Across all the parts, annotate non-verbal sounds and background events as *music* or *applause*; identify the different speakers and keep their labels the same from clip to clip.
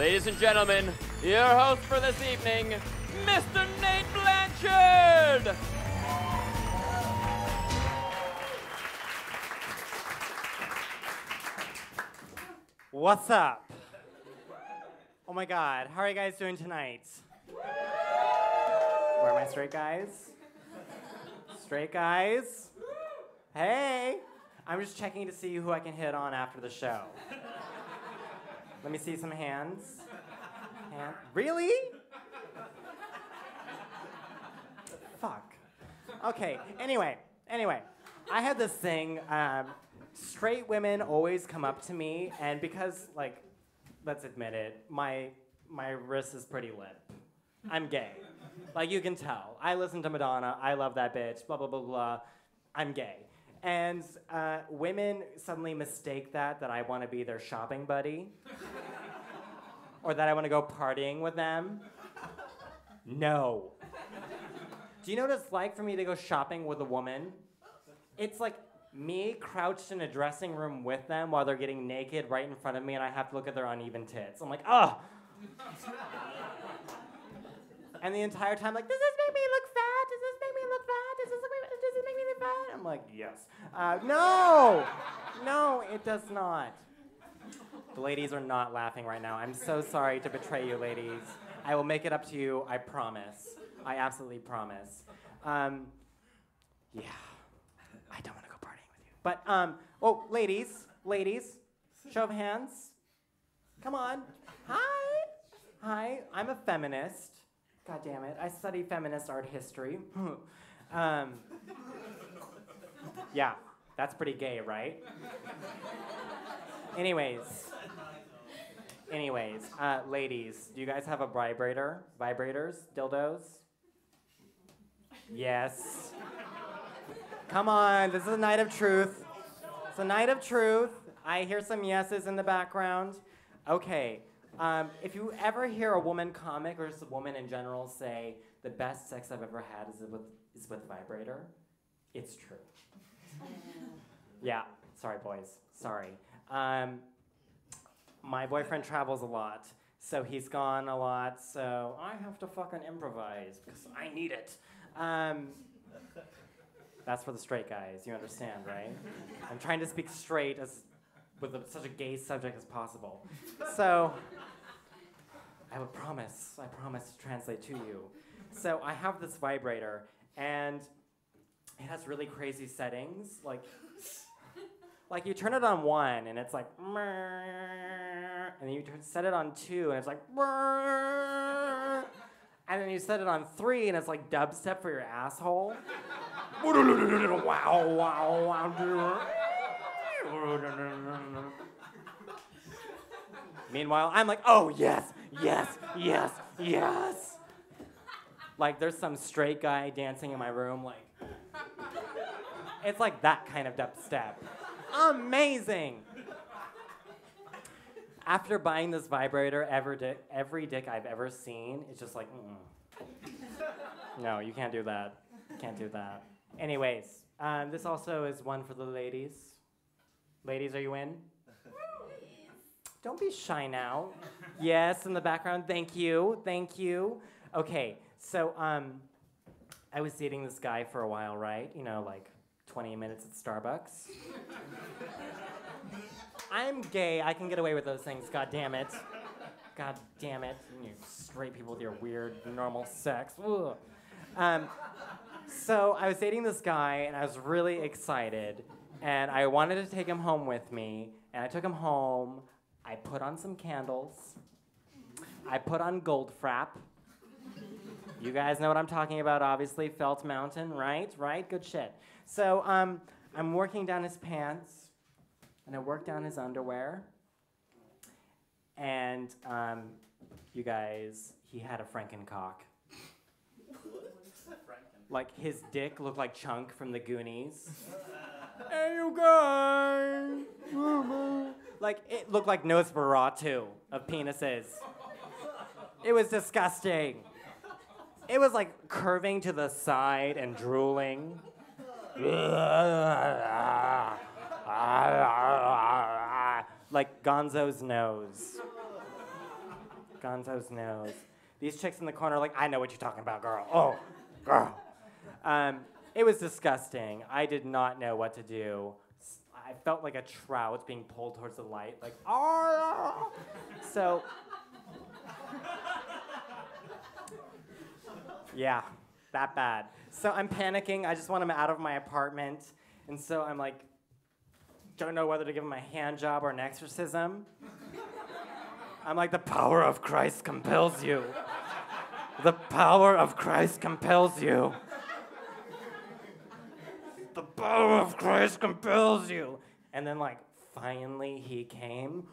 Speaker 1: Ladies and gentlemen, your host for this evening, Mr. Nate Blanchard!
Speaker 2: What's up? Oh my god, how are you guys doing tonight? Where are my straight guys? Straight guys? Hey! I'm just checking to see who I can hit on after the show. Let me see some hands. Hand. Really? Fuck. Okay, anyway, anyway. I had this thing, um, straight women always come up to me, and because, like, let's admit it, my, my wrist is pretty limp. I'm gay. Like, you can tell. I listen to Madonna, I love that bitch, blah, blah, blah, blah. I'm gay. And uh, women suddenly mistake that, that I want to be their shopping buddy or that I want to go partying with them? No. Do you know what it's like for me to go shopping with a woman? It's like me crouched in a dressing room with them while they're getting naked right in front of me, and I have to look at their uneven tits. I'm like, oh. and the entire time, like, does this make me look fat? Does this make me look fat? Does this, make I'm like, yes. Uh, no, *laughs* no, it does not. The ladies are not laughing right now. I'm so sorry to betray you, ladies. I will make it up to you, I promise. I absolutely promise. Um, yeah, I don't want to go partying with you. But, um, oh, ladies, ladies, show of hands. Come on. Hi. Hi, I'm a feminist. God damn it. I study feminist art history. *laughs* um, yeah, that's pretty gay, right? Anyways. Anyways, uh, ladies, do you guys have a vibrator? Vibrators? Dildos? Yes. Come on, this is a night of truth. It's a night of truth. I hear some yeses in the background. Okay, um, if you ever hear a woman comic or just a woman in general say, the best sex I've ever had is with, is with vibrator, it's true. Yeah, sorry, boys. Sorry. Um, my boyfriend travels a lot, so he's gone a lot, so I have to fucking improvise because I need it. Um, that's for the straight guys, you understand, right? I'm trying to speak straight as with a, such a gay subject as possible. So, I would promise, I promise to translate to you. So, I have this vibrator, and it has really crazy settings, like like you turn it on one and it's like, and then you turn, set it on two and it's like, and then you set it on three and it's like dubstep for your asshole. wow, wow, wow. Meanwhile, I'm like, oh yes, yes, yes, yes. Like there's some straight guy dancing in my room, like it's like that kind of dubstep amazing. After buying this vibrator, every dick, every dick I've ever seen is just like, mm no, you can't do that. Can't do that. Anyways, um, this also is one for the ladies. Ladies, are you in? Don't be shy now. yes, in the background. Thank you. Thank you. Okay, so um, I was dating this guy for a while, right? You know, like 20 minutes at Starbucks. I'm gay. I can get away with those things. God damn it. God damn it. You straight people with your weird normal sex. Um, so I was dating this guy and I was really excited and I wanted to take him home with me and I took him home. I put on some candles. I put on Goldfrapp. You guys know what I'm talking about, obviously. Felt Mountain, right? Right? Good shit. So um, I'm working down his pants, and I work down his underwear. And um, you guys, he had a Frankencock. Like his dick looked like Chunk from the Goonies. *laughs* hey, you guys! like it looked like Nosferatu of penises. It was disgusting. It was like curving to the side and drooling like Gonzo's nose. Gonzo's nose. These chicks in the corner are like, I know what you're talking about, girl. Oh, girl. Um, it was disgusting. I did not know what to do. I felt like a trout being pulled towards the light, like, oh. So, yeah, that bad. So I'm panicking. I just want him out of my apartment. And so I'm like, don't know whether to give him a hand job or an exorcism. I'm like, the power of Christ compels you. The power of Christ compels you. The power of Christ compels you. And then, like, finally he came.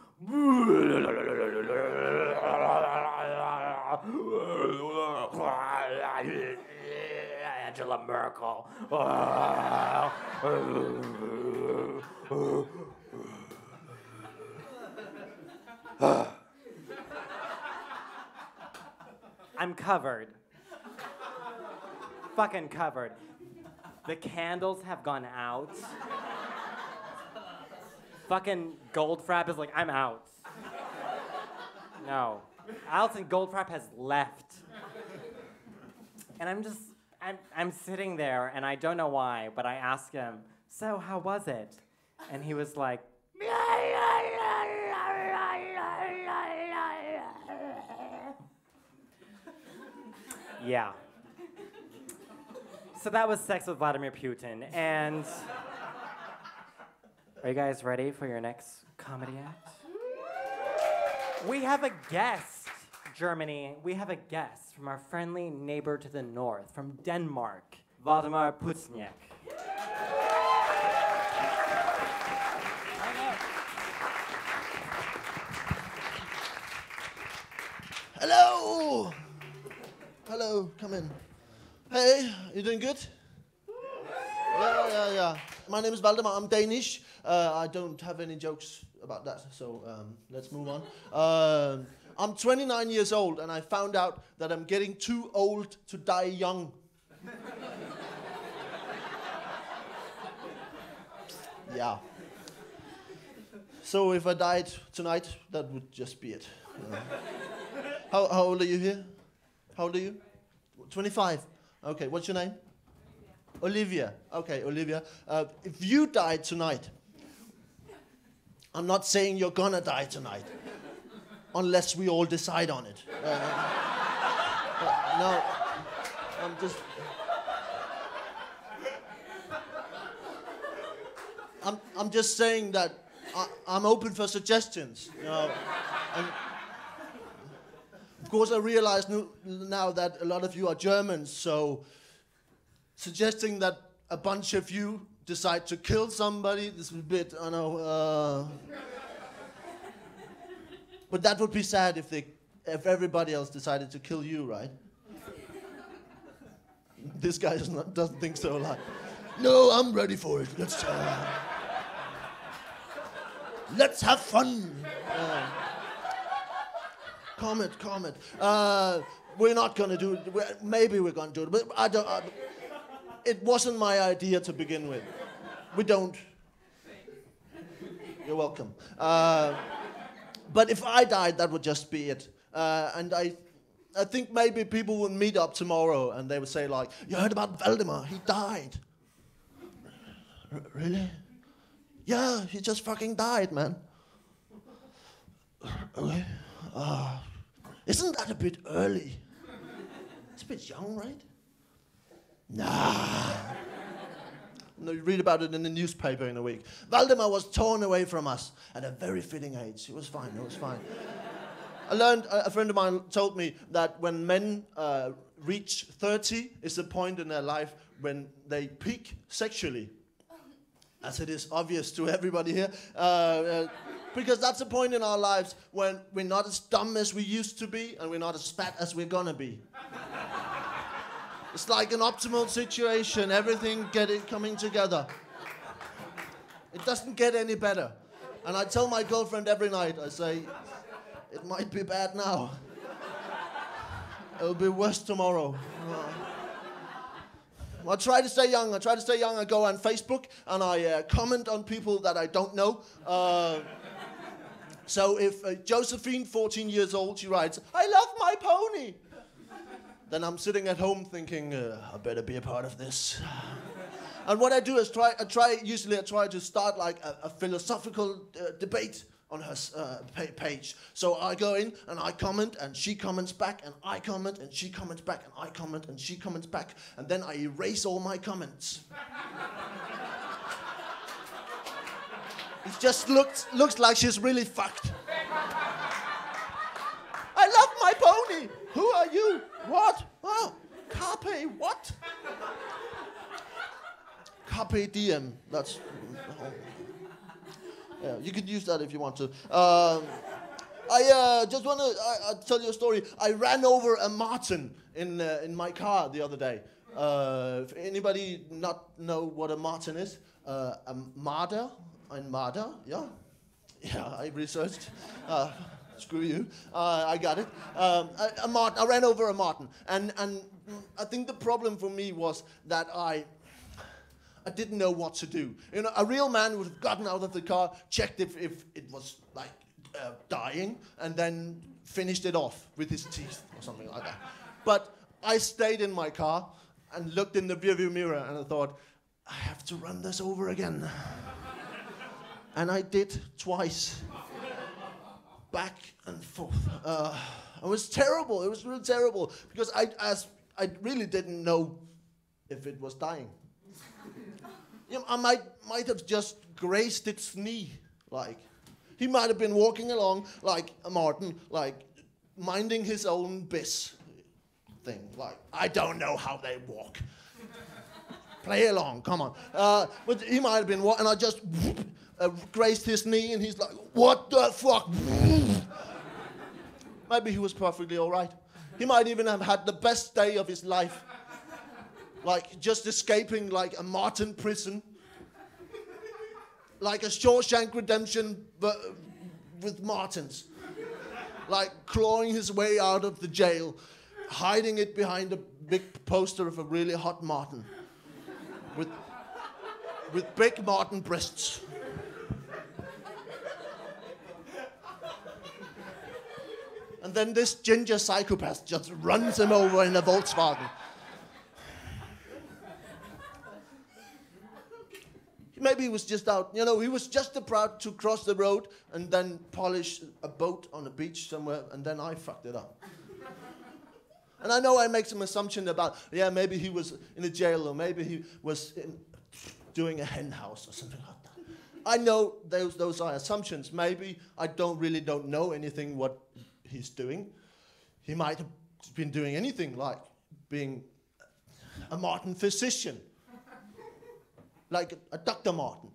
Speaker 2: Angela Merkel. I'm covered. Fucking covered. The candles have gone out. Fucking Goldfrapp is like, I'm out. No. Alison Goldfrapp has left. And I'm just, I'm, I'm sitting there and I don't know why, but I asked him, So, how was it? And he was like, Yeah. So that was Sex with Vladimir Putin. And are you guys ready for your next comedy act? We have a guest, Germany. We have a guest from our friendly neighbor to the north, from Denmark, Valdemar Pustelnik.
Speaker 3: Hello. Hello, come in. Hey, you doing good? Yeah, yeah, yeah. My name is Valdemar. I'm Danish. Uh, I don't have any jokes about that, so um, let's move on. Uh, I'm 29 years old, and I found out that I'm getting too old to die young. yeah. So if I died tonight, that would just be it. How, how old are you here? How old are you? 25. Okay, what's your name? Olivia. Okay, Olivia. Uh, if you die tonight, I'm not saying you're gonna die tonight, unless we all decide on it. Uh, no, I'm just. I'm, I'm just saying that I, I'm open for suggestions. You know, and of course, I realize now that a lot of you are Germans, so suggesting that a bunch of you decide to kill somebody this is a bit, I know. Uh, *laughs* but that would be sad if they, if everybody else decided to kill you, right? *laughs* this guy is not, doesn't think so. Like, no, I'm ready for it. Let's uh, let's have fun. Uh, comment, comment. Uh, we're not gonna do it. We're, maybe we're gonna do it, but I don't. It wasn't my idea to begin with. We don't. You're welcome. Uh, but if I died, that would just be it. Uh, and I, I think maybe people would meet up tomorrow and they would say like, "You heard about Valdemar? He died." R- really? Yeah, he just fucking died, man. Okay. Uh, isn't that a bit early? It's a bit young, right? Nah. No, you read about it in the newspaper in a week. Valdemar was torn away from us at a very fitting age. It was fine, it was fine. I learned, a a friend of mine told me that when men uh, reach 30 it's the point in their life when they peak sexually. As it is obvious to everybody here. Uh, uh, because that's the point in our lives when we're not as dumb as we used to be and we're not as fat as we're gonna be. It's like an optimal situation, everything getting coming together. It doesn't get any better. And I tell my girlfriend every night, I say, it might be bad now. It'll be worse tomorrow. I try to stay young. I try to stay young. I go on Facebook and I uh, comment on people that I don't know. Uh, So if uh, Josephine, 14 years old, she writes, I love my pony. Then I'm sitting at home thinking, uh, I better be a part of this. *sighs* and what I do is try, I try, usually I try to start like a, a philosophical uh, debate on her uh, page. So I go in and I comment, and she comments back, and I comment, and she comments back, and I comment, and she comments back, and then I erase all my comments. *laughs* it just looks looks like she's really fucked. *laughs* I love my pony. Who are you? What? Oh, Carpe. What? Carpe diem. That's. oh. Yeah, you could use that if you want to. Um, I uh, just want to I'll tell you a story. I ran over a marten in uh, in my car the other day. Uh, if anybody not know what a marten is, uh, a marder, a marder, yeah, yeah. I researched. Screw you. Uh, I got it. Um, a, a marten. I ran over a marten. and and I think the problem for me was that I I didn't know what to do. You know, a real man would have gotten out of the car, checked if, if it was like uh, dying, and then finished it off with his teeth or something like that. But I stayed in my car and looked in the rearview mirror and I thought, I have to run this over again. and I did twice, back and forth. Uh, it was terrible. It was really terrible because I, as, I really didn't know if it was dying *laughs* you know, I might might have just grazed its knee, like he might have been walking along like a marten, like minding his own biz thing. Like I don't know how they walk. *laughs* Play along, come on. Uh, but he might have been walking, and I just uh, grazed his knee, and he's like, "What the fuck?" *laughs* Maybe he was perfectly all right. He might even have had the best day of his life like just escaping like a marten prison, like a Shawshank Redemption, but with martens, like clawing his way out of the jail, hiding it behind a big poster of a really hot marten, with with big marten breasts. And then this ginger psychopath just runs him over in a Volkswagen. Maybe he was just out, you know, he was just about to cross the road and then polish a boat on a beach somewhere, and then I fucked it up. and I know I make some assumption about, yeah, maybe he was in a jail or maybe he was in, doing a hen house or something like that. I know those, those are assumptions. Maybe I don't really don't know anything what he's doing. He might have been doing anything like being a marten physician like a, Dr. Martin.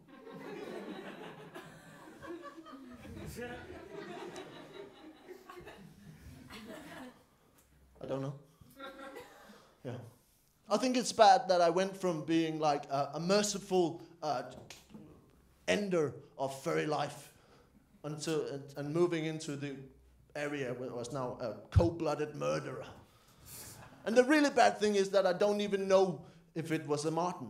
Speaker 3: I don't know. Yeah. I think it's bad that I went from being like a, a merciful uh, ender of fairy life until, and, and moving into the area was now a cold-blooded murderer. And the really bad thing is that I don't even know if it was a marten.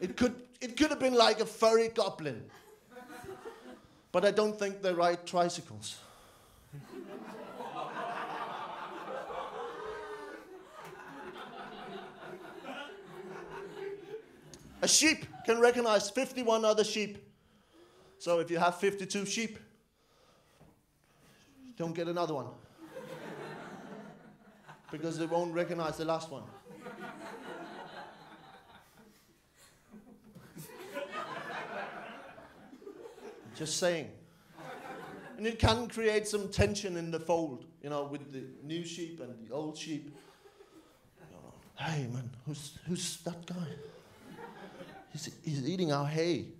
Speaker 3: It could, it could have been like a furry goblin. But I don't think they ride tricycles. A sheep can recognize 51 other sheep. So if you have 52 sheep, don't get another one. because they won't recognize the last one. Just saying. And it can create some tension in the fold, you know, with the new sheep and the old sheep. Hey, man, who's, who's that guy? He's, he's eating our hay.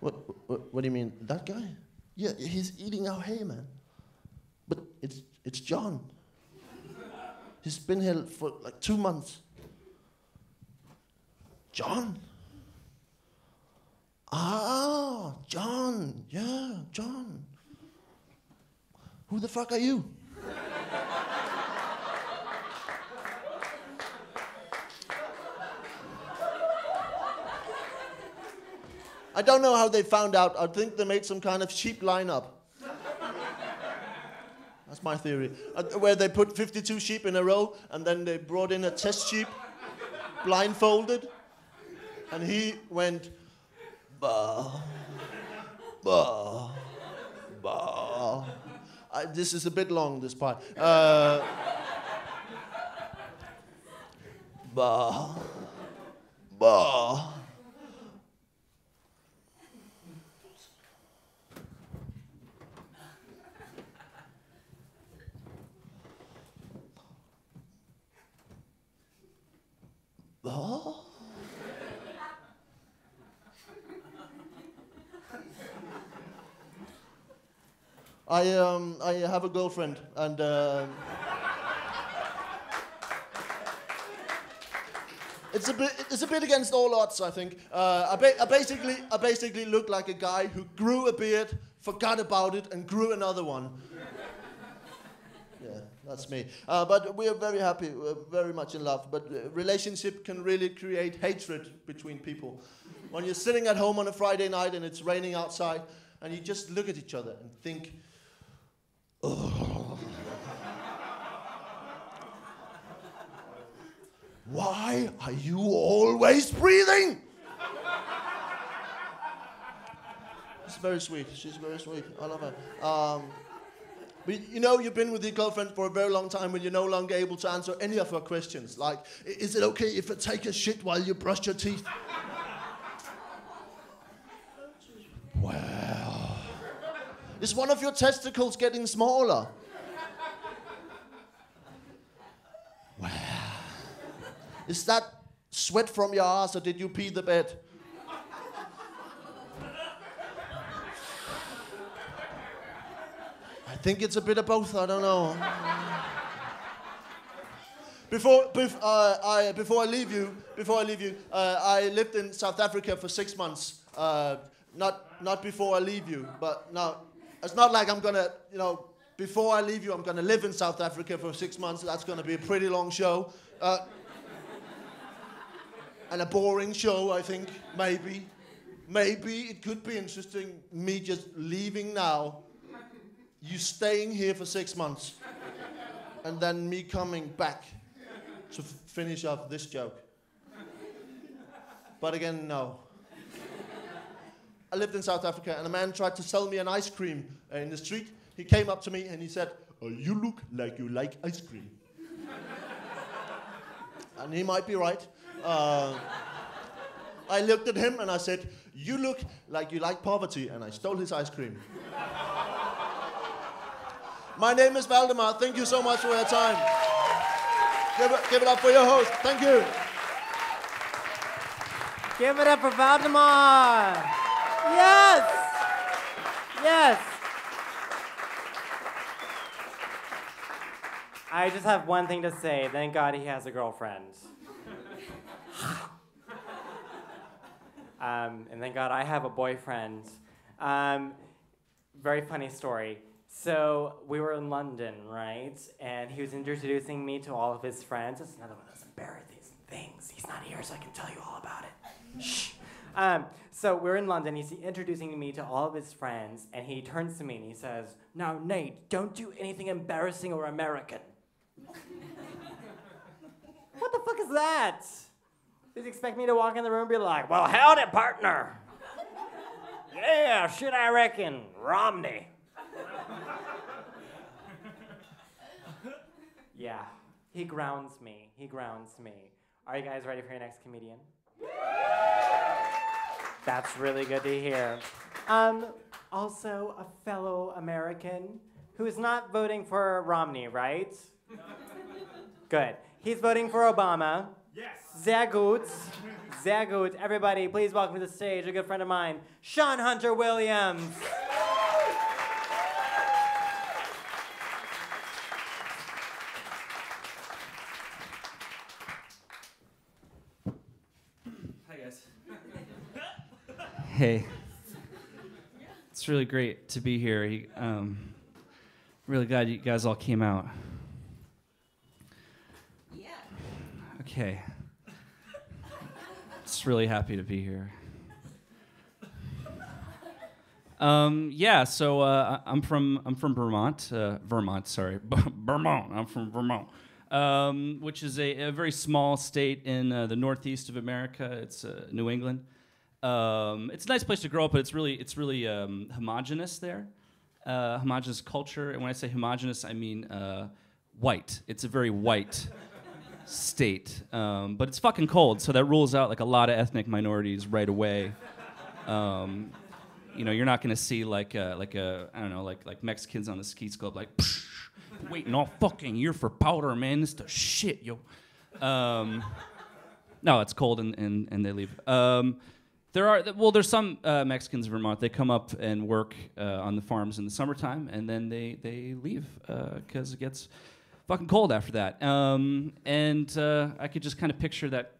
Speaker 3: What, what, what do you mean? That guy? Yeah, he's eating our hay, man. But it's, it's John. He's been here for like two months. John? Ah, John. Yeah, John. Who the fuck are you? I don't know how they found out. I think they made some kind of sheep lineup. That's my theory. Uh, where they put 52 sheep in a row and then they brought in a test sheep, blindfolded, and he went, bah, bah, bah. I, this is a bit long, this part. Uh, bah, bah. I um I have a girlfriend and uh, it's a bit it's a bit against all odds I think. Uh, I, ba- I basically I basically look like a guy who grew a beard, forgot about it, and grew another one. That's me. Uh, but we are very happy, we're very much in love. But uh, relationship can really create hatred between people. When you're sitting at home on a Friday night and it's raining outside, and you just look at each other and think. Why are you always breathing? She's very sweet. She's very sweet. I love her. Um, but you know, you've been with your girlfriend for a very long time when you're no longer able to answer any of her questions. Like, is it okay if I take a shit while you brush your teeth? well, is one of your testicles getting smaller? Well, is that sweat from your ass or did you pee the bed? Think it's a bit of both. I don't know. Before, bef- uh, I, before I leave you, before I leave you, uh, I lived in South Africa for six months. Uh, not, not before I leave you, but now it's not like I'm gonna, you know, before I leave you, I'm gonna live in South Africa for six months. That's gonna be a pretty long show, uh, and a boring show, I think. Maybe, maybe it could be interesting. Me just leaving now you staying here for six months and then me coming back to finish off this joke. But again, no. I lived in South Africa and a man tried to sell me an ice cream uh, in the street. He came up to me and he said, "Oh, You look like you like ice cream. and he might be right. Uh, I looked at him and I said, You look like you like poverty. And I stole his ice cream. My name is Valdemar. Thank you so much for your time. Give it, give it up for your host. Thank you.
Speaker 2: Give it up for Valdemar! Yes! Yes! I just have one thing to say. Thank God he has a girlfriend. um, and thank God I have a boyfriend. Um, very funny story. So we were in London, right? And he was introducing me to all of his friends. It's another one of those embarrassing things. He's not here, so I can tell you all about it. Shh. Um, so we're in London. He's introducing me to all of his friends, and he turns to me and he says, "Now, Nate, don't do anything embarrassing or American." *laughs* what the fuck is that? Does he expect me to walk in the room and be like, "Well, howdy, partner"? *laughs* yeah, shit, I reckon, Romney. Yeah, he grounds me. He grounds me. Are you guys ready for your next comedian? That's really good to hear. Um, also, a fellow American who is not voting for Romney, right? *laughs* Good. He's voting for Obama.
Speaker 4: Yes.
Speaker 2: Sehr gut. Sehr gut. Everybody, please welcome to the stage a good friend of mine, Sean Hunter Williams.
Speaker 4: Hey. It's really great to be here. Um, really glad you guys all came out.
Speaker 5: Yeah.
Speaker 4: Okay. Just really happy to be here. Um, yeah, so uh, I'm from I'm from Vermont, uh, Vermont. Sorry, *laughs* Vermont. I'm from Vermont, um, which is a, a very small state in uh, the northeast of America. It's uh, New England. Um, it's a nice place to grow up, but it's really it's really um, homogenous there, uh, homogenous culture. And when I say homogenous, I mean uh, white. It's a very white state, um, but it's fucking cold, so that rules out like a lot of ethnic minorities right away. Um, you know, you're not gonna see like a, like a I don't know like like Mexicans on the ski slope like "Psh, waiting all fucking year for powder, man. This the shit, yo. Um, no, it's cold and, and, and they leave. There are well, there's some uh, Mexicans in Vermont. They come up and work uh, on the farms in the summertime, and then they they leave because it gets fucking cold after that. Um, and uh, I could just kind of picture that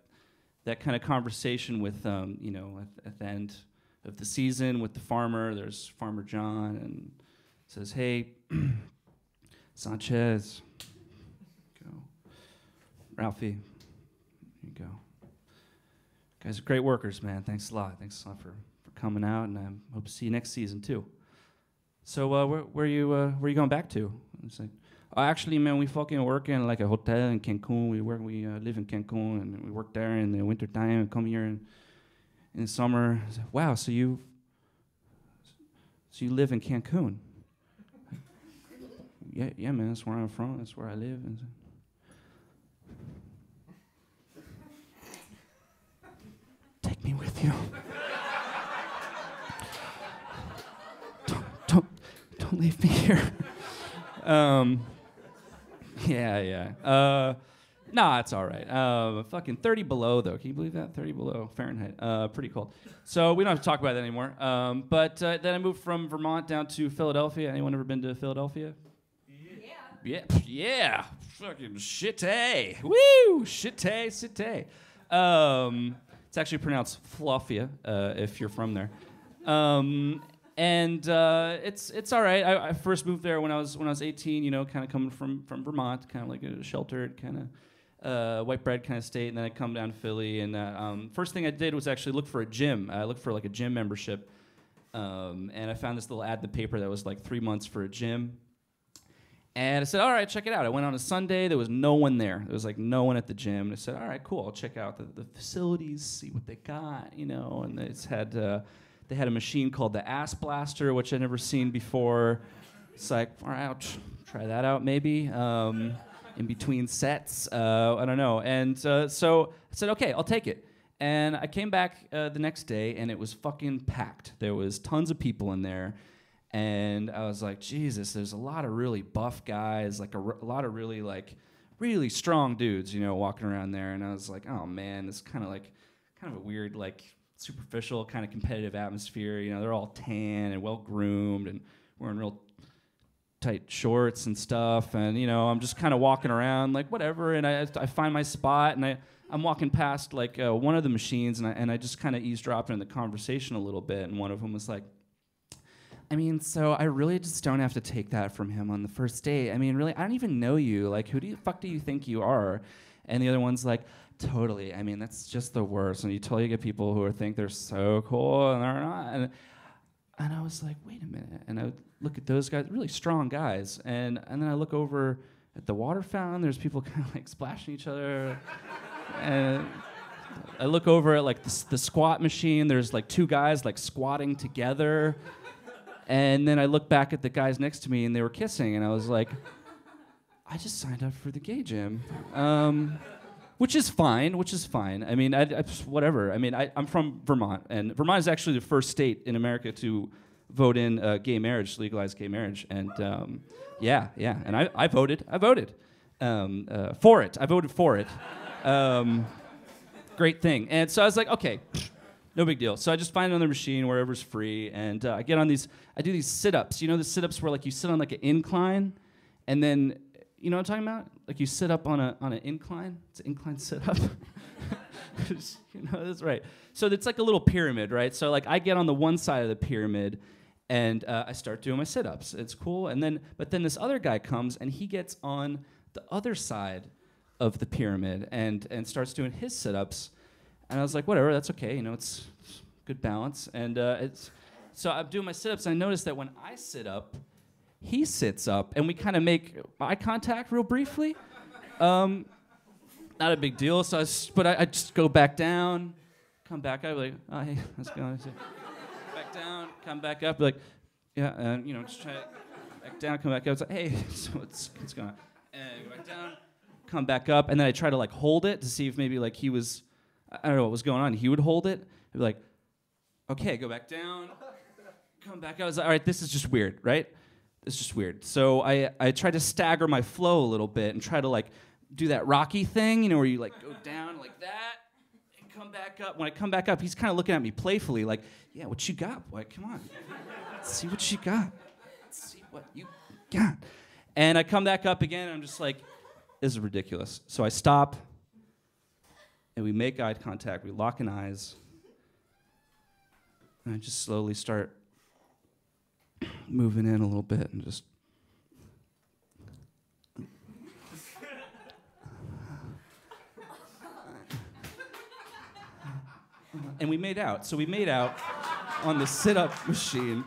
Speaker 4: that kind of conversation with um, you know at, at the end of the season with the farmer. There's Farmer John and says, "Hey, *clears throat* Sanchez, go, Ralphie, you go. Guys are great workers, man. Thanks a lot. Thanks a lot for, for coming out, and I hope to see you next season too." So uh, where where you uh, where you going back to? Like, oh, actually, man, we fucking work in like a hotel in Cancun. We work, we uh, live in Cancun, and we work there in the winter time and come here in the summer. Said, wow, so you so you live in Cancun? *laughs* yeah, yeah, man, that's where I'm from. That's where I live. And so- Take me with you. don't, don't, don't leave me here. um, yeah, yeah. Uh, Nah, it's all right. Uh, fucking 30 below, though. Can you believe that? 30 below Fahrenheit. Uh, pretty cold. So we don't have to talk about that anymore. Um, but uh, then I moved from Vermont down to Philadelphia. Anyone ever been to Philadelphia? Yeah. Yeah. Yeah. Fucking shit Woo! Shit shit Um, it's actually pronounced Fluffia uh, if you're from there. Um, and uh, it's it's all right. I, I first moved there when I was when I was 18. You know, kind of coming from from Vermont, kind of like a sheltered kind of uh, white bread kind of state. And then I come down to Philly, and uh, um, first thing I did was actually look for a gym. I looked for like a gym membership, um, and I found this little ad in the paper that was like three months for a gym. And I said, all right, check it out. I went on a Sunday. There was no one there. There was like no one at the gym. And I said, all right, cool. I'll check out the, the facilities, see what they got, you know. And it's had uh, they had a machine called the Ass Blaster, which I'd never seen before. It's like, all right, I'll tr- try that out maybe. Um, in between sets, uh, I don't know. And uh, so I said, okay, I'll take it. And I came back uh, the next day, and it was fucking packed. There was tons of people in there and I was like, Jesus, there's a lot of really buff guys, like a, r- a lot of really like really strong dudes, you know, walking around there. And I was like, oh man, it's kind of like kind of a weird like superficial kind of competitive atmosphere. You know, they're all tan and well groomed and wearing real tight shorts and stuff. And you know, I'm just kind of walking around like whatever. And I I find my spot and I. I'm walking past like uh, one of the machines and I, and I just kind of eavesdropped in the conversation a little bit and one of them was like, I mean, so I really just don't have to take that from him on the first date. I mean, really, I don't even know you. Like, who do you fuck do you think you are? And the other one's like, totally. I mean, that's just the worst. And you totally get people who think they're so cool and they're not. And, and I was like, wait a minute. And I would look at those guys, really strong guys. And and then I look over at the water fountain. There's people *laughs* kind of like splashing each other. and I look over at like the, the squat machine. There's like two guys like squatting together. And then I look back at the guys next to me and they were kissing, and I was like, *laughs* I just signed up for the gay gym. Um, which is fine, which is fine. I mean, I, I, whatever. I mean, I, I'm from Vermont, and Vermont is actually the first state in America to vote in uh, gay marriage, legalize gay marriage. And um, yeah, yeah. And I, I voted. I voted um, uh, for it. I voted for it. Um, great thing. And so I was like, okay, no big deal. So I just find another machine wherever's free, and uh, I get on these. I do these sit-ups. You know the sit-ups where like you sit on like an incline, and then you know what I'm talking about? Like you sit up on a on an incline. It's an incline sit-up. *laughs* you know that's right. So it's like a little pyramid, right? So like I get on the one side of the pyramid, and uh, I start doing my sit-ups. It's cool, and then but then this other guy comes and he gets on the other side of the pyramid and and starts doing his sit-ups. And I was like, whatever, that's okay. You know, it's, good balance. And uh, it's so I'm doing my sit-ups, and I notice that when I sit up, he sits up, and we kind of make eye contact real briefly. Um, not a big deal. So, I s but I, I just go back down, come back up, like, oh hey, how's it going? back down, come back up, like, yeah, and you know, just try to back down, come back up. It's like, hey, *laughs* so what's what's going on? And go back down, come back up, and then I try to like hold it to see if maybe like he was, I don't know what was going on. He would hold it, I'd be like, okay, go back down, come back. I was like, all right, this is just weird, right? It's just weird. So I I tried to stagger my flow a little bit and try to like do that Rocky thing, you know, where you like go down like that and come back up. When I come back up, he's kind of looking at me playfully, like, yeah, what you got, boy? Come on, Let's see what you got. Let's see what you got. And I come back up again, and I'm just like, this is ridiculous. So I stop, and we make eye contact. We lock in eyes, and I just slowly start moving in a little bit and just. And we made out. So we made out on the sit up machine.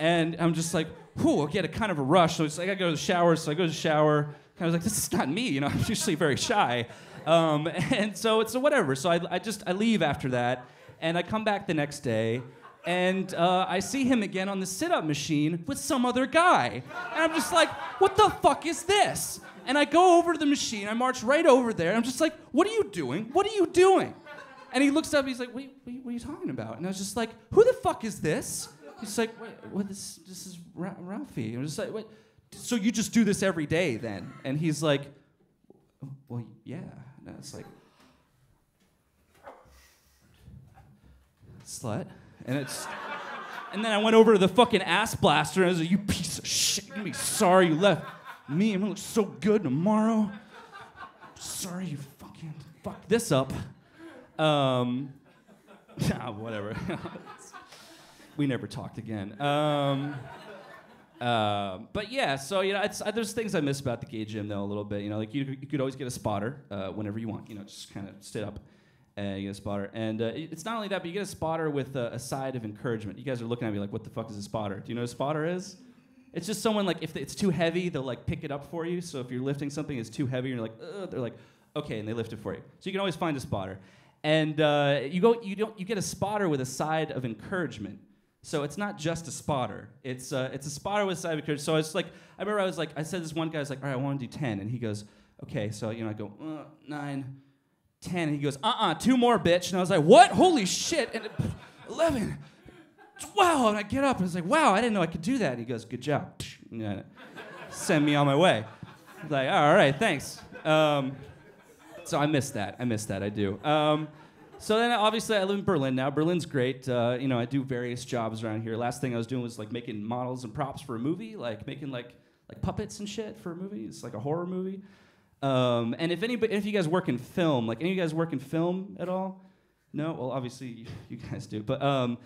Speaker 4: And I'm just like, whew, I get a kind of a rush. So it's like I go to the shower. So I go to the shower. I was like, this is not me, you know, *laughs* I'm usually very shy. Um, *laughs* and so it's so whatever. So I, I just, I leave after that. And I come back the next day. And uh, I see him again on the sit up machine with some other guy. And I'm just like, what the fuck is this? And I go over to the machine. I march right over there. I'm just like, what are you doing? What are you doing? And he looks up. He's like, "Wait, wait, what are you talking about?" And I was just like, "Who the fuck is this?" He's like, "Wait, what? This, this is Ra- Ralphie." I'm just like, "Wait, so you just do this every day then?" And he's like, "Well, yeah." And like, "Slut," and it's. And then I went over to the fucking ass blaster and I was like, "You piece of shit! I'm sorry you left me. I'm gonna look so good tomorrow. Sorry you fucking fucked this up." Um, nah, *laughs* whatever. *laughs* we never talked again. Um, uh, but yeah, so you know, it's, uh, there's things I miss about the gay gym though a little bit. You know, like you, you could always get a spotter uh, whenever you want. You know, just kind of sit up and you get a spotter. And uh, it's not only that, but you get a spotter with a, a side of encouragement. You guys are looking at me like, what the fuck is a spotter? Do you know what a spotter is? It's just someone like if it's too heavy, they'll like pick it up for you. So if you're lifting something it's too heavy, you're like, Ugh, they're like, okay, and they lift it for you. So you can always find a spotter, and uh, you go, you don't, you get a spotter with a side of encouragement. So it's not just a spotter. It's uh, it's a spotter with of encouragement. So it's like I remember I was like I said this one guy was like, all right, I want to do ten, and he goes, okay. So you know I go uh, nine, ten, and he goes, uh uh two more, bitch. And I was like, what? Holy shit! And it, *laughs* eleven. 12 and I get up and I was like, wow, I didn't know I could do that. And he goes, good job. *laughs* And send me on my way. I was like, all right, thanks. Um, so I missed that. I missed that. I do. Um, so then, obviously, I live in Berlin now. Berlin's great. Uh, you know, I do various jobs around here. Last thing I was doing was like making models and props for a movie, like making like like puppets and shit for a movie. It's like a horror movie. Um, and if anybody, if you guys work in film, like any of you guys work in film at all? No, well, obviously you, *laughs* you guys do. But um,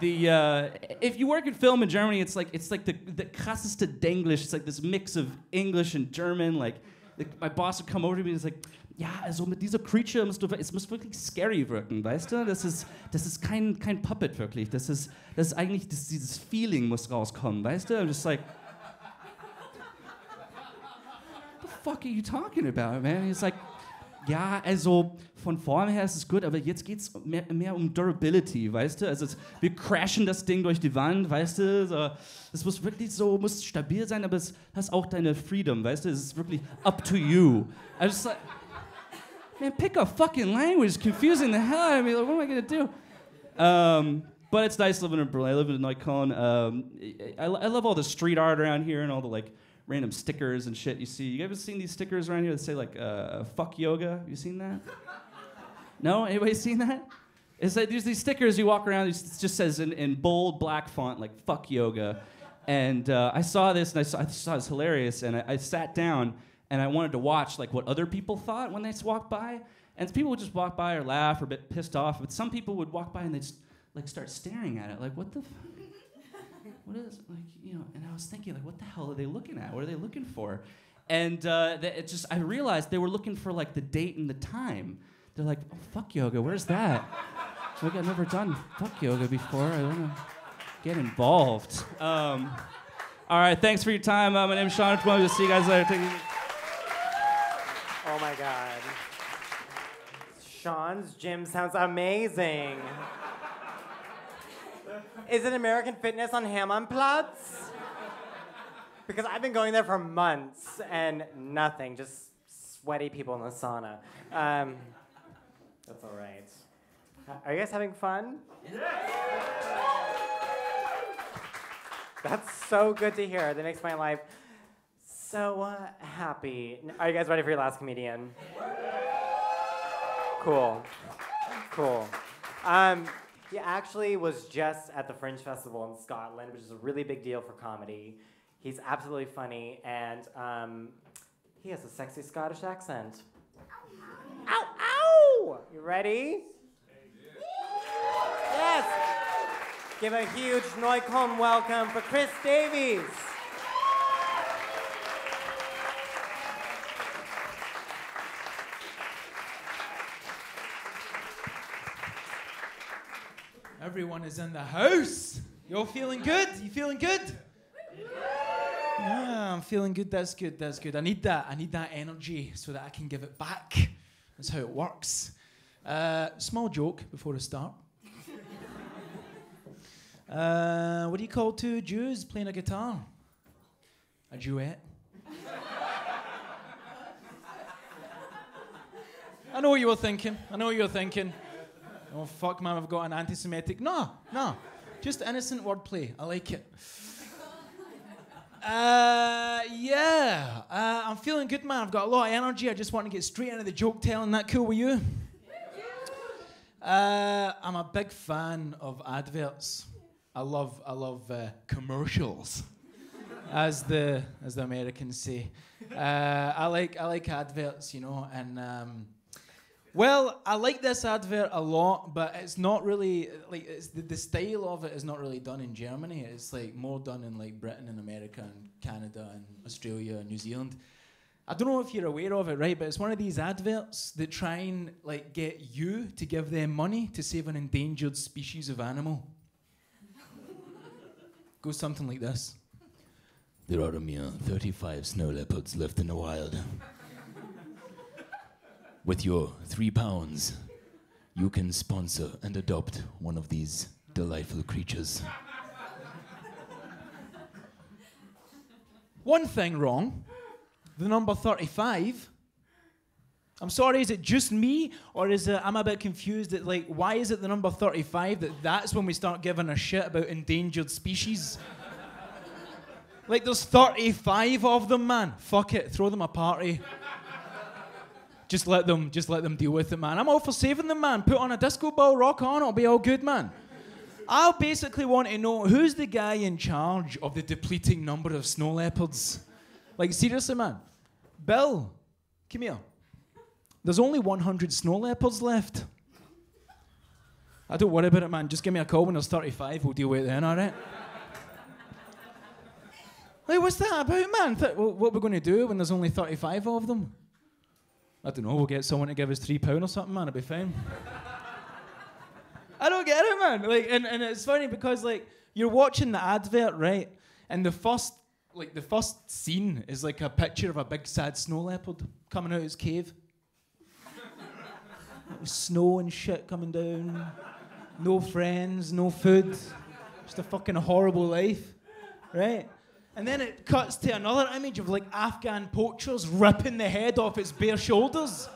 Speaker 4: the uh, if you work in film in Germany, it's like it's like the the krasseste Denglish. It's like this mix of English and German. Like the, my boss would come over to me and he's like, ja, also mit dieser Creature musst du, es muss wirklich scary wirken, weißt du? Das ist das ist kein kein Puppet wirklich. Das ist das ist eigentlich das, dieses Feeling muss rauskommen, weißt du? I'm just like. the fuck are you talking about, man? He's like, ja, also von vorne her ist es gut, aber jetzt geht's mehr, mehr um Durability, weißt du? Also es, wir crashen das Ding durch die Wand, weißt du? So, es muss wirklich so, muss stabil sein, aber es hast auch deine Freedom, weißt du? Es ist wirklich up to you. Like, man, pick a fucking language. Confusing the hell out of me. Like, what am I gonna do? Um, but it's nice living in Berlin. I live in Neukölln. Um, I, I love all the street art around here and all the like random stickers and shit you see. You ever seen these stickers around here that say like uh, "fuck yoga"? You seen that? no, anybody seen that? It's like there's these stickers you walk around. It just says in, in bold black font like "fuck yoga," and uh, I saw this and I saw, I saw it was hilarious. And I, I sat down and I wanted to watch like what other people thought when they walked by. And people would just walk by or laugh or a bit pissed off. But some people would walk by and they'd like start staring at it like, what the. F- what is like you know and i was thinking like what the hell are they looking at what are they looking for and uh, th- it just i realized they were looking for like the date and the time they're like oh, fuck yoga where's that like i've never done fuck yoga before i don't know Get involved. Um, all right, thanks for your time. Uh, my name is Sean. We'll see you guys later. Take it easy.
Speaker 2: Oh my god. Sean's gym sounds amazing. Is it American Fitness on Hermannplatz? Because I've been going there for months and nothing, just sweaty people in the sauna. Um, that's all right. Are you guys having fun? That's so good to hear. That makes my life so uh, happy. Are you guys ready for your last comedian? Cool. Cool. Um, he actually was just at the Fringe Festival in Scotland, which is a really big deal for comedy. He's absolutely funny, and um, he has a sexy Scottish accent. Ow, ow! You ready? Yes! Give a huge Neukölln welcome for Chris Davis.
Speaker 5: Everyone is in the house. You're feeling good? You feeling good? Yeah, I'm feeling good. That's good. That's good. I need that. I need that energy so that I can give it back. That's how it works. Uh, small joke before I start. *laughs* Uh, what do you call two Jews playing a guitar? A duet. *laughs* I know what you were thinking. I know what you were thinking. Oh fuck, man! I've got an anti-Semitic. No, no, just innocent wordplay. I like it. Uh, yeah, uh, I'm feeling good, man. I've got a lot of energy. I just want to get straight into the joke telling. That cool with you? Uh, I'm a big fan of adverts. I love, I love uh, commercials, as the as the Americans say. Uh, I like, I like adverts, you know, and. Um, well, I like this advert a lot, but it's not really like it's the, the style of it is not really done in Germany. It's like more done in like Britain and America and Canada and Australia and New Zealand. I don't know if you're aware of it, right? But it's one of these adverts that try and like get you to give them money to save an endangered species of animal. *laughs* Goes something like this. There are a mere 35 snow leopards left in the wild. With your three pounds, you can sponsor and adopt one of these delightful creatures. One thing wrong the number 35. I'm sorry, is it just me? Or is it, I'm a bit confused that, like, why is it the number 35 that that's when we start giving a shit about endangered species? like, there's 35 of them, man. Fuck it, throw them a party. Just let them, just let them deal with it, man. I'm all for saving them, man. Put on a disco ball, rock on, it'll be all good, man. I basically want to know who's the guy in charge of the depleting number of snow leopards. Like seriously, man. Bill, come here. There's only 100 snow leopards left. I don't worry about it, man. Just give me a call when there's 35. We'll deal with it then, all right? like, what's that about, man? Th- what are we going to do when there's only 35 of them? I don't know, we'll get someone to give us three pound or something, man, it'll be fine. I don't get it, man. Like, and, and it's funny because like you're watching the advert, right? And the first like the first scene is like a picture of a big sad snow leopard coming out of his cave. snow and shit coming down. No friends, no food. Just a fucking horrible life. Right? And then it cuts to another image of like Afghan poachers ripping the head off its bare shoulders.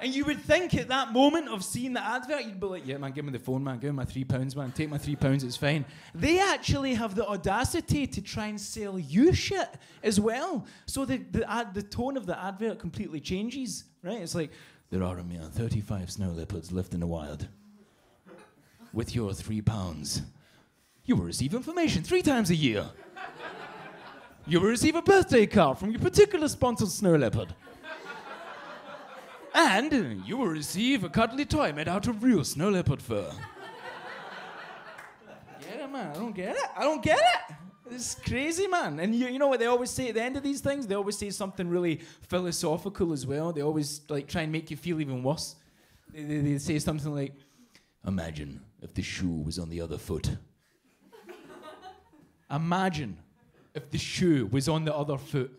Speaker 5: And you would think at that moment of seeing the advert, you'd be like, yeah, man, give me the phone, man, give me my three pounds, man, take my three pounds, it's fine. They actually have the audacity to try and sell you shit as well. So the, the, ad, the tone of the advert completely changes, right? It's like, there are a mere 35 snow leopards left in the wild. With your three pounds, you will receive information three times a year. You will receive a birthday card from your particular sponsored snow leopard. And you will receive a cuddly toy made out of real snow leopard fur. get it, man? I don't get it. I don't get it. It's crazy, man. And you, you know what they always say at the end of these things? They always say something really philosophical as well. They always like try and make you feel even worse. They, they, they say something like, "Imagine if the shoe was on the other foot." *laughs* imagine if the shoe was on the other foot.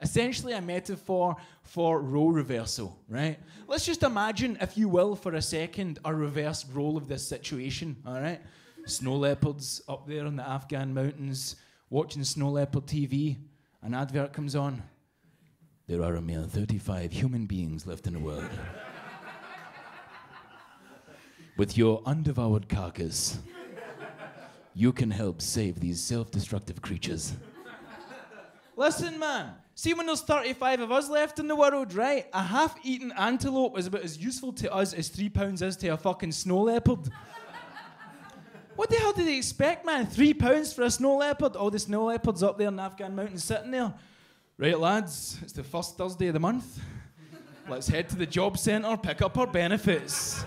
Speaker 5: Essentially, a metaphor for role reversal, right? Let's just imagine, if you will, for a second, a reversed role of this situation, all right? Snow leopards up there in the Afghan mountains, watching snow leopard TV. An advert comes on. There are a mere 35 human beings left in the world. *laughs* With your undevoured carcass, you can help save these self destructive creatures. Listen, man. See, when there's 35 of us left in the world, right? A half eaten antelope is about as useful to us as three pounds is to a fucking snow leopard. what the hell do they expect, man? Three pounds for a snow leopard? All the snow leopards up there in the Afghan mountains sitting there. Right, lads, it's the first Thursday of the month. Let's head to the job centre, pick up our benefits.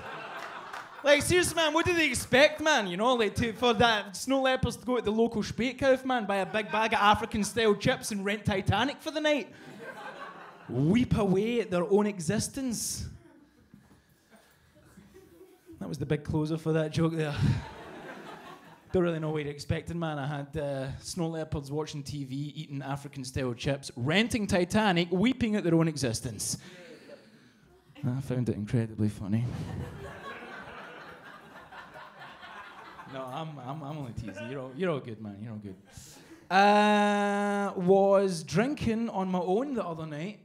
Speaker 5: Like, seriously, man, what do they expect, man? You know, like, to, for that snow leopards to go to the local Spätkauf, man, buy a big bag of African style chips and rent Titanic for the night? Weep away at their own existence. That was the big closer for that joke there. Don't really know what you're expecting, man. I had uh, snow leopards watching TV, eating African style chips, renting Titanic, weeping at their own existence. I found it incredibly funny. No, I'm, I'm, I'm only teasing. You're all, you're all good, man. You're all good. Uh, was drinking on my own the other night.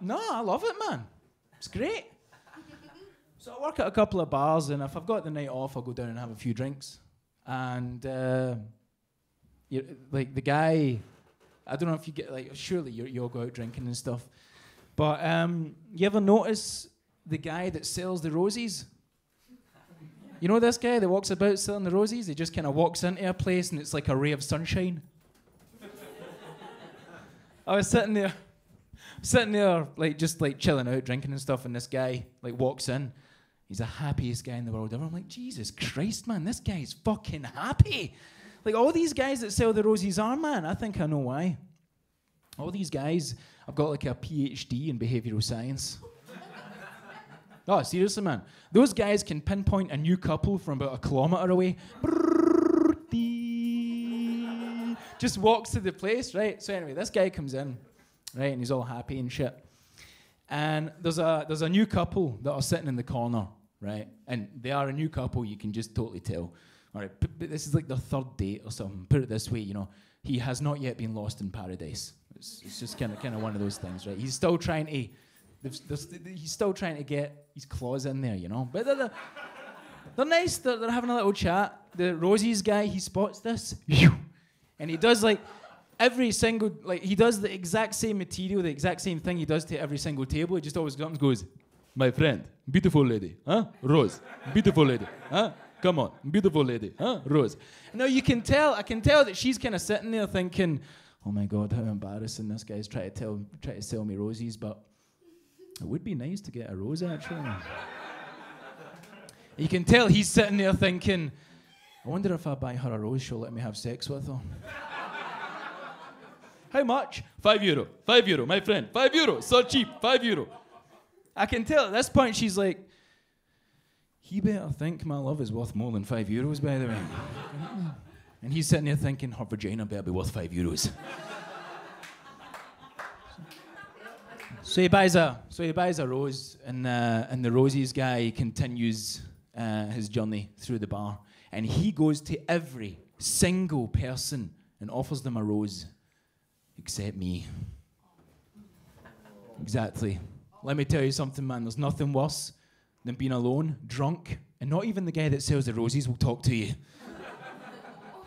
Speaker 5: no, I love it, man. It's great. So I work at a couple of bars, and if I've got the night off, I'll go down and have a few drinks. And uh, like the guy, I don't know if you get like surely you you'll go out drinking and stuff, but um, you ever notice the guy that sells the roses? You know this guy that walks about selling the roses? He just kind of walks into a place and it's like a ray of sunshine. I was sitting there, sitting there, like just like chilling out, drinking and stuff, and this guy like walks in. He's the happiest guy in the world ever. I'm like, Jesus Christ, man, this guy's fucking happy. Like all these guys that sell the roses are, man. I think I know why. All these guys, I've got like a PhD in behavioral science. Oh, seriously, man. Those guys can pinpoint a new couple from about a kilometre away. Just walks to the place, right? So anyway, this guy comes in, right, and he's all happy and shit. And there's a there's a new couple that are sitting in the corner, right? And they are a new couple. You can just totally tell. All right, but, this is like their third date or something. Put it this way, you know, he has not yet been lost in paradise. It's, it's just kind of kind of one of those things, right? He's still trying to there's, there's, he's still trying to get his claws in there, you know. But they're, they're, they're nice. They're, they're, having a little chat. The Rosie's guy, he spots this, and he does like every single like he does the exact same material, the exact same thing he does to every single table. He just always comes goes, "My friend, beautiful lady, huh? Rose, beautiful lady, huh? Come on, beautiful lady, huh? Rose." Now you can tell, I can tell that she's kind of sitting there thinking, "Oh my God, how embarrassing! This guy's trying to tell, try to sell me roses, but." It would be nice to get a rose, actually. *laughs* you can tell he's sitting there thinking, I wonder if I buy her a rose, she'll let me have sex with her. *laughs* How much? Five euro. Five euro, my friend. Five euro. So cheap. Five euro. I can tell at this point she's like, he better think my love is worth more than five euros, by the way. *laughs* and he's sitting there thinking, her vagina better be worth five euros. So he buys a so he buys a rose, and uh, and the roses guy continues uh, his journey through the bar, and he goes to every single person and offers them a rose, except me. Exactly. Let me tell you something, man. There's nothing worse than being alone, drunk, and not even the guy that sells the roses will talk to you.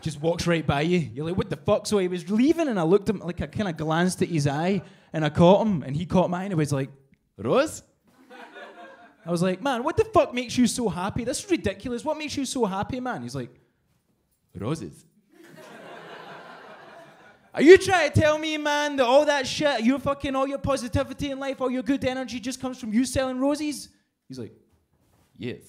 Speaker 5: Just walks right by you. You're like, what the fuck? So he was leaving, and I looked at him, like I kind of glanced at his eye, and I caught him, and he caught mine. And he was like, Rose? I was like, man, what the fuck makes you so happy? This is ridiculous. What makes you so happy, man? He's like, roses. *laughs* Are you trying to tell me, man, that all that shit, your fucking, all your positivity in life, all your good energy just comes from you selling roses? He's like, yes.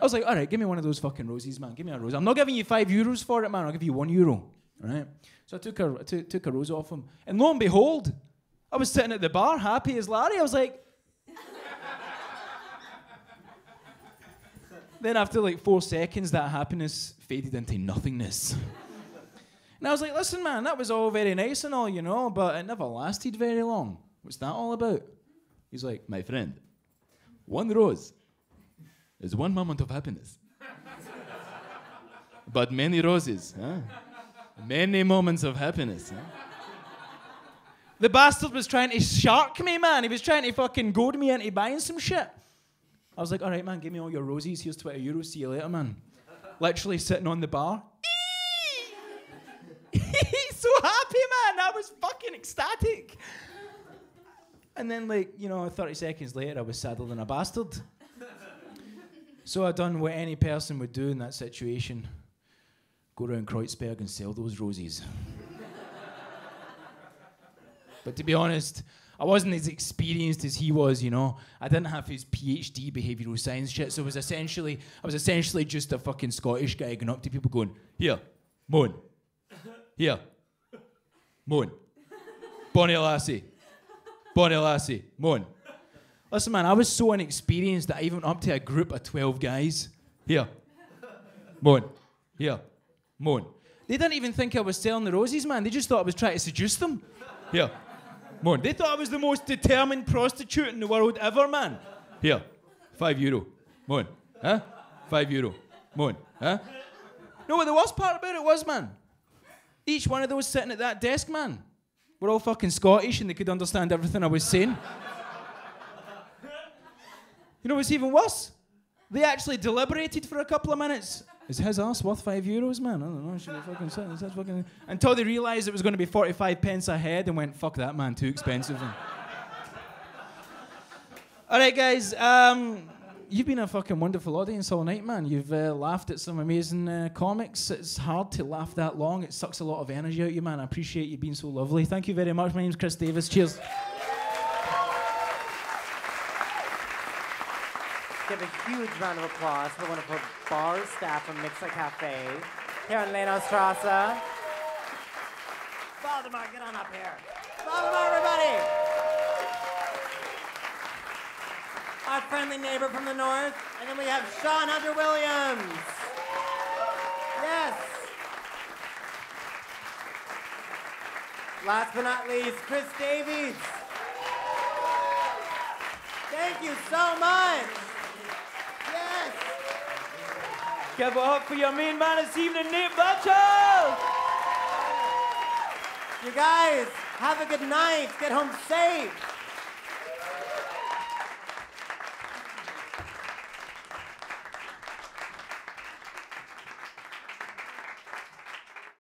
Speaker 5: I was like, all right, give me one of those fucking roses, man. Give me a rose. I'm not giving you five euros for it, man. I'll give you one euro. Right? So I took a, I took, took a rose off him. And lo and behold, I was sitting at the bar, happy as Larry. I was like, *laughs* then after like four seconds, that happiness faded into nothingness. And I was like, listen, man, that was all very nice and all, you know, but it never lasted very long. What's that all about? He's like, my friend, one rose is one moment of happiness. but many roses, huh? Many moments of happiness. Huh? The bastard was trying to shark me, man. He was trying to fucking goad me into buying some shit. I was like, all right, man, give me all your rosies. Here's 20 euros. See you later, man. Literally sitting on the bar. *laughs* He's so happy, man. I was fucking ecstatic. And then, like, you know, 30 seconds later, I was saddled in a bastard. so I done what any person would do in that situation go around Kreuzberg and sell those roses. but to be honest, I wasn't as experienced as he was, you know. I didn't have his PhD behavioural science shit, so it was essentially I was essentially just a fucking Scottish guy going up to people going, Here, moan. Here. Moan. Bonnie Lassie. Bonnie Lassie. Moan. Listen, man, I was so inexperienced that I even went up to a group of 12 guys. Here. Moan. Here. Moan. They didn't even think I was selling the roses, man. They just thought I was trying to seduce them. Here. Moan. They thought I was the most determined prostitute in the world ever, man. Here. Five euro. Moan. Huh? Five euro. Moan. Huh? No, what the worst part about it was, man, each one of those sitting at that desk, man, were all fucking Scottish and they could understand everything I was saying. you know what's even worse? They actually deliberated for a couple of minutes. Is his ass worth five euros, man? I don't know. Should we fucking that fucking... Until they realised it was going to be 45 pence a head and went, fuck that, man, too expensive. *laughs* all right, guys. Um, you've been a fucking wonderful audience all night, man. You've uh, laughed at some amazing uh, comics. It's hard to laugh that long. It sucks a lot of energy out of you, man. I appreciate you being so lovely. Thank you very much. My name's Chris Davis. Cheers.
Speaker 2: Give a huge round of applause for one of wonderful bar staff from Myxa Cafe here on Lenau Strasse. Valdemar, get on up here. Valdemar, everybody! Our friendly neighbor from the north. And then we have Sean Hunter Williams. Yes. Last but not least, Chris Davis. Thank you so much.
Speaker 5: Give it up for your main man this evening, Nate Blanchard.
Speaker 2: You guys, have a good night. Get home safe.